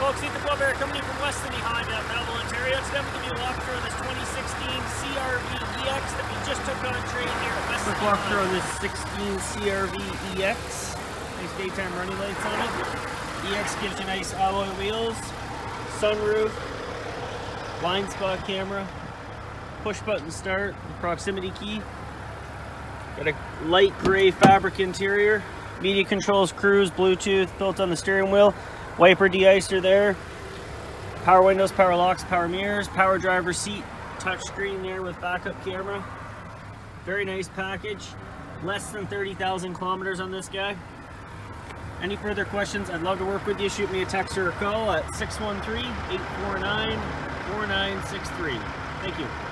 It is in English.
Folks, Ethan Bear coming in from West City Honda, Melville, Ontario. Today I'm going to give you a walkthrough on this 2016 CRV EX that we just took on trade here at West City Quick walkthrough on this 16 CRV EX. Nice daytime running lights on it. EX gives you nice alloy wheels, sunroof, blind spot camera, push button start, proximity key. Got a light gray fabric interior, media controls, cruise, Bluetooth built on the steering wheel, wiper de-icer there, power windows, power locks, power mirrors, power driver seat, touch screen there with backup camera. Very nice package. Less than 30,000 kilometers on this guy. Any further questions, I'd love to work with you. Shoot me a text or a call at 613-849-4963. Thank you.